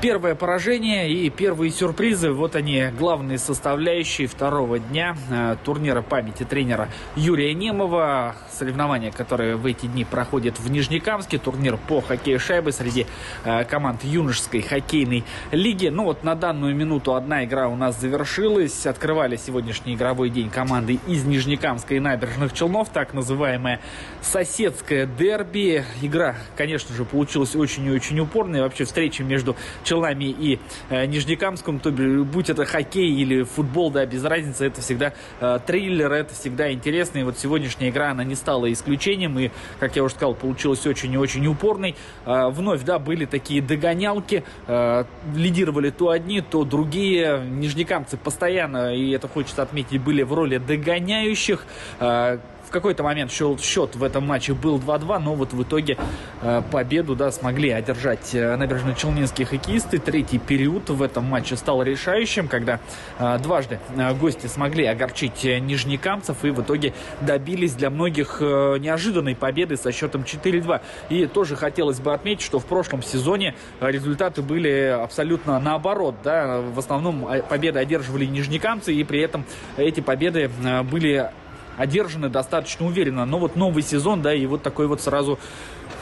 Первое поражение и первые сюрпризы. Вот они, главные составляющие второго дня э, турнира памяти тренера Юрия Немова. Соревнования, которые в эти дни проходят в Нижнекамске. Турнир по хоккею шайбы среди э, команд юношеской хоккейной лиги. Ну вот на данную минуту одна игра у нас завершилась. Открывали сегодняшний игровой день команды из Нижнекамска и набережных Челнов. Так называемое соседское дерби. Игра, конечно же, получилась очень и очень упорной. Вообще встреча между Челнами и э, Нижнекамском, то будь это хоккей или футбол, да, без разницы, это всегда э, триллер, это всегда интересно. И вот сегодняшняя игра, она не стала исключением, и, как я уже сказал, получилась очень и очень упорной. Э, вновь, да, были такие догонялки, э, лидировали то одни, то другие. Нижнекамцы постоянно, и это хочется отметить, были в роли догоняющих. Э, в какой-то момент счет, счет в этом матче был 2-2, но вот в итоге э, победу да, смогли одержать э, набережно-челнинские хоккеисты. Третий период в этом матче стал решающим, когда э, дважды э, гости смогли огорчить э, нижнекамцев и в итоге добились для многих э, неожиданной победы со счетом 4-2. И тоже хотелось бы отметить, что в прошлом сезоне результаты были абсолютно наоборот. Да? В основном э, победы одерживали нижнекамцы, и при этом эти победы э, были одержаны достаточно уверенно. Но вот новый сезон, да, и вот такой вот сразу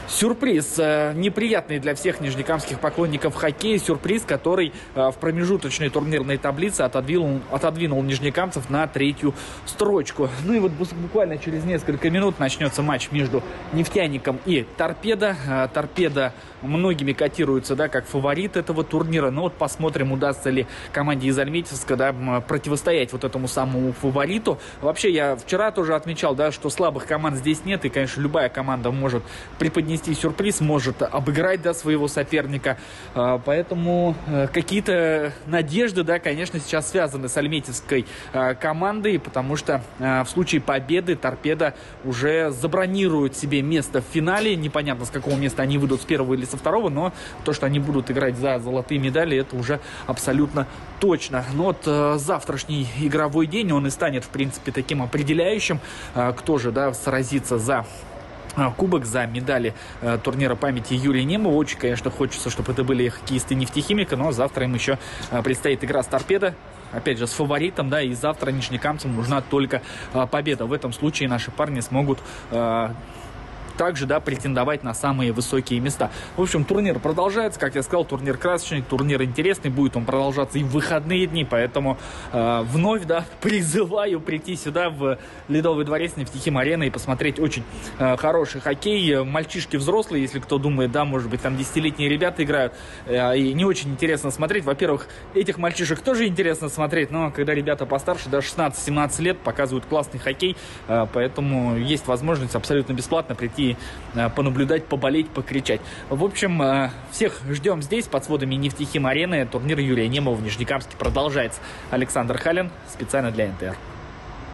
Сюрприз, э, неприятный для всех нижнекамских поклонников хоккея, сюрприз, который э, в промежуточной турнирной таблице отодвинул, отодвинул нижнекамцев на третью строчку. Ну и вот буквально через несколько минут начнется матч между нефтяником и торпедо. Э, торпедо многими котируется, да, как фаворит этого турнира. Но вот посмотрим, удастся ли команде из Альметьевска, да, противостоять вот этому самому фавориту. Вообще, я вчера тоже отмечал, да, что слабых команд здесь нет, и, конечно, любая команда может преподнести преподнести сюрприз, может обыграть да, своего соперника. А, поэтому э, какие-то надежды, да, конечно, сейчас связаны с альметьевской а, командой, потому что а, в случае победы торпеда уже забронирует себе место в финале. Непонятно, с какого места они выйдут, с первого или со второго, но то, что они будут играть за золотые медали, это уже абсолютно точно. Но вот э, завтрашний игровой день, он и станет, в принципе, таким определяющим, кто же, да, сразится за кубок за медали э, турнира памяти Юрия Немова. Очень, конечно, хочется, чтобы это были хоккеисты нефтехимика, но завтра им еще э, предстоит игра с торпедо. Опять же, с фаворитом, да, и завтра нижнекамцам нужна только э, победа. В этом случае наши парни смогут также, да, претендовать на самые высокие места. В общем, турнир продолжается, как я сказал, турнир красочный, турнир интересный, будет он продолжаться и в выходные дни, поэтому э, вновь, да, призываю прийти сюда в Ледовый дворец Нефтехим Арена и посмотреть очень э, хороший хоккей. Мальчишки взрослые, если кто думает, да, может быть, там десятилетние ребята играют, э, и не очень интересно смотреть. Во-первых, этих мальчишек тоже интересно смотреть, но когда ребята постарше, да, 16-17 лет, показывают классный хоккей, э, поэтому есть возможность абсолютно бесплатно прийти Э, понаблюдать, поболеть, покричать. В общем, э, всех ждем здесь, под сводами Нефтехим арены. Турнир Юрия Немова в Нижнекамске продолжается. Александр Халин, специально для НТР.